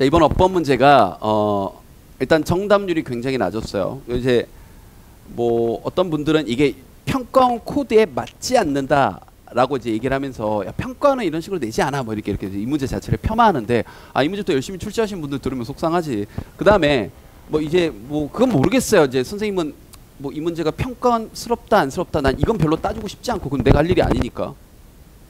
자, 이번 어법 문제가 어 일단 정답률이 굉장히 낮았어요. 이제 뭐 어떤 분들은 이게 평가원 코드에 맞지 않는다 라고 이제 얘기를 하면서 야, 평가원은 이런 식으로 내지 않아 뭐 이렇게 이렇게 이 문제 자체를 폄하하는데 아 이 문제 또 열심히 출제하신 분들 들으면 속상하지. 그 다음에 뭐 이제 뭐 그건 모르겠어요. 이제 선생님은 뭐 이 문제가 평가원스럽다 안스럽다 난 이건 별로 따지고 싶지 않고 그건 내가 할 일이 아니니까.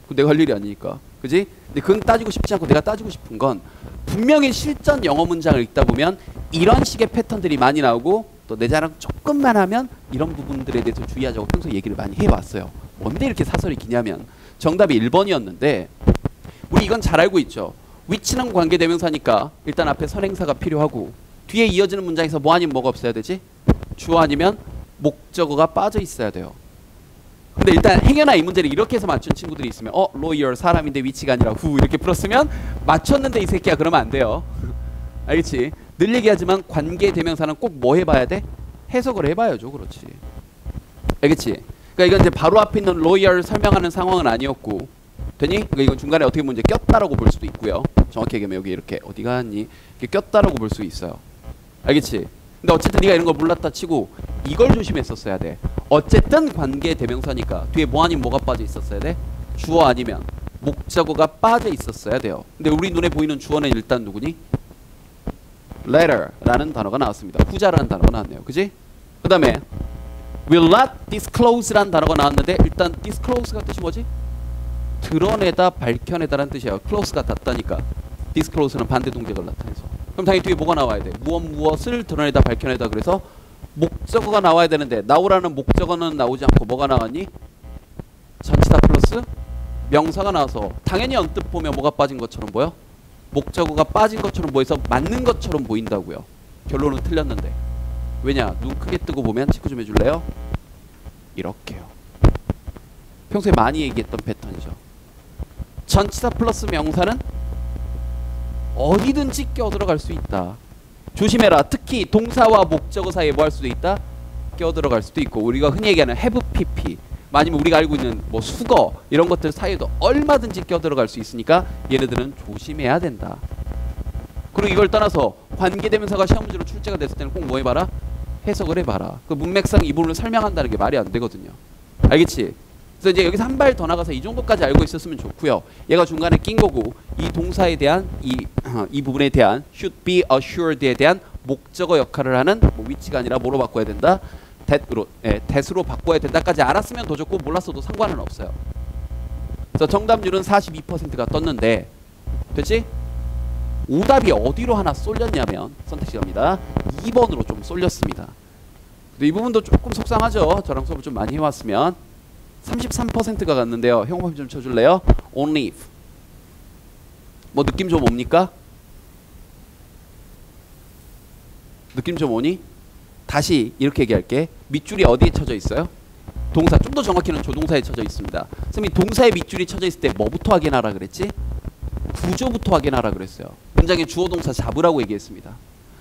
그 내가 할 일이 아니니까. 그지? 근데 그건 따지고 싶지 않고 내가 따지고 싶은 건 분명히 실전 영어 문장을 읽다 보면 이런 식의 패턴들이 많이 나오고 또 내 자랑 조금만 하면 이런 부분들에 대해서 주의하자고 평소에 얘기를 많이 해왔어요. 뭔데 이렇게 사설이 기냐면 정답이 1번이었는데 우리 이건 잘 알고 있죠. 위치는 관계대명사니까 일단 앞에 선행사가 필요하고 뒤에 이어지는 문장에서 뭐 아니면 뭐가 없어야 되지? 주어 아니면 목적어가 빠져 있어야 돼요. 근데 일단 행여나 이 문제를 이렇게 해서 맞춘 친구들이 있으면 어 로이얼 사람인데 위치가 아니라 후 이렇게 풀었으면 맞췄는데 이 새끼야 그러면 안 돼요. 알겠지? 늘 얘기하지만 관계 대명사는 꼭 뭐 해봐야 돼? 해석을 해봐야죠. 그렇지. 알겠지? 그러니까 이건 이제 바로 앞에 있는 로이얼 설명하는 상황은 아니었고 되니? 그러니까 이건 중간에 어떻게 보면 이제 꼈다라고 볼 수도 있고요. 정확히 얘기하면 여기 이렇게 어디 갔니? 꼈다라고 볼 수 있어요. 알겠지? 근데 어쨌든 네가 이런 걸 몰랐다 치고 이걸 조심했었어야 돼. 어쨌든 관계 대명사니까 뒤에 뭐 아니면 뭐가 빠져 있었어야 돼? 주어 아니면 목적어가 빠져 있었어야 돼요. 근데 우리 눈에 보이는 주어는 일단 누구니? letter라는 단어가 나왔습니다. 후자라는 단어가 나왔네요. 그지? 그 다음에 will not disclose라는 단어가 나왔는데 일단 disclose가 뜻이 뭐지? 드러내다, 밝혀내다라는 뜻이에요. close가 닿다니까 disclose는 반대 동작을 나타내서 그럼 당연히 뒤에 뭐가 나와야 돼? 무엇 무엇을 드러내다, 밝혀내다 그래서 목적어가 나와야 되는데 나오라는 목적어는 나오지 않고 뭐가 나왔니? 전치사 플러스 명사가 나와서 당연히 언뜻 보면 뭐가 빠진 것처럼 보여? 목적어가 빠진 것처럼 보여서 맞는 것처럼 보인다고요. 결론은 틀렸는데. 왜냐? 눈 크게 뜨고 보면 체크 좀 해줄래요? 이렇게요. 평소에 많이 얘기했던 패턴이죠. 전치사 플러스 명사는 어디든지 껴들어갈 수 있다. 조심해라. 특히 동사와 목적어 사이에 뭐 할 수도 있다? 껴들어갈 수도 있고 우리가 흔히 얘기하는 have pp 아니면 우리가 알고 있는 뭐 수거 이런 것들 사이에도 얼마든지 껴들어갈 수 있으니까 얘네들은 조심해야 된다. 그리고 이걸 떠나서 관계대명사가 시험 문제로 출제가 됐을 때는 꼭 뭐 해봐라? 해석을 해봐라. 그 문맥상 이 부분을 설명한다는 게 말이 안 되거든요. 알겠지? 그래서 이제 여기서 한 발 더 나가서 이 정도까지 알고 있었으면 좋고요. 얘가 중간에 낀 거고 이 동사에 대한 이, 이 부분에 대한 should be assured에 대한 목적어 역할을 하는 뭐 위치가 아니라 뭐로 바꿔야 된다? that으로 예, that으로 바꿔야 된다까지 알았으면 더 좋고 몰랐어도 상관은 없어요. 그래서 정답률은 42%가 떴는데 됐지? 오답이 어디로 하나 쏠렸냐면 선택지입니다. 2번으로 좀 쏠렸습니다. 근데 이 부분도 조금 속상하죠. 저랑 수업을 좀 많이 해왔으면 33%가 갔는데요. 형법 좀 쳐줄래요? Only if. 뭐 느낌 좀 옵니까? 느낌 좀 오니? 다시 이렇게 얘기할게. 밑줄이 어디에 쳐져 있어요? 동사. 좀 더 정확히는 조동사에 쳐져 있습니다. 선생님이 동사에 밑줄이 쳐져 있을 때 뭐부터 확인하라 그랬지? 구조부터 확인하라 그랬어요. 문장에 주어 동사 잡으라고 얘기했습니다.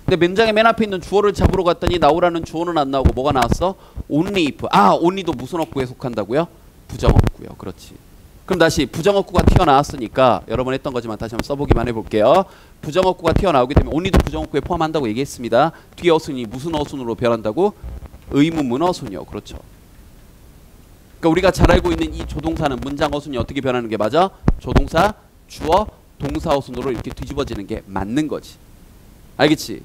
근데 문장의 맨 앞에 있는 주어를 잡으러 갔더니 나오라는 주어는 안 나오고 뭐가 나왔어? only if. 아, only도 무슨 어구에 속한다고요? 부정어구요. 그렇지. 그럼 다시 부정어구가 튀어나왔으니까 여러 번 했던 거지만 다시 한번 써보기만 해볼게요. 부정어구가 튀어나오게 되면 only도 부정어구에 포함한다고 얘기했습니다. 뒤에 어순이 무슨 어순으로 변한다고? 의문문 어순이요. 그렇죠. 그러니까 우리가 잘 알고 있는 이 조동사는 문장 어순이 어떻게 변하는 게 맞아? 조동사, 주어, 동사 어순으로 이렇게 뒤집어지는 게 맞는 거지. 알겠지?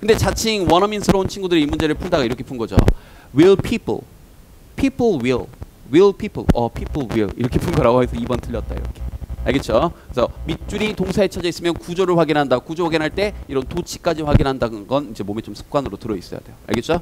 근데 자칭 원어민스러운 친구들이 이 문제를 풀다가 이렇게 푼 거죠. Will people, people will, will people, 어 people will 이렇게 푼 거라고 해서 2번 틀렸다 이렇게. 알겠죠? 그래서 밑줄이 동사에 쳐져 있으면 구조를 확인한다. 구조 확인할 때 이런 도치까지 확인한다는 건 이제 몸에 좀 습관으로 들어 있어야 돼요. 알겠죠?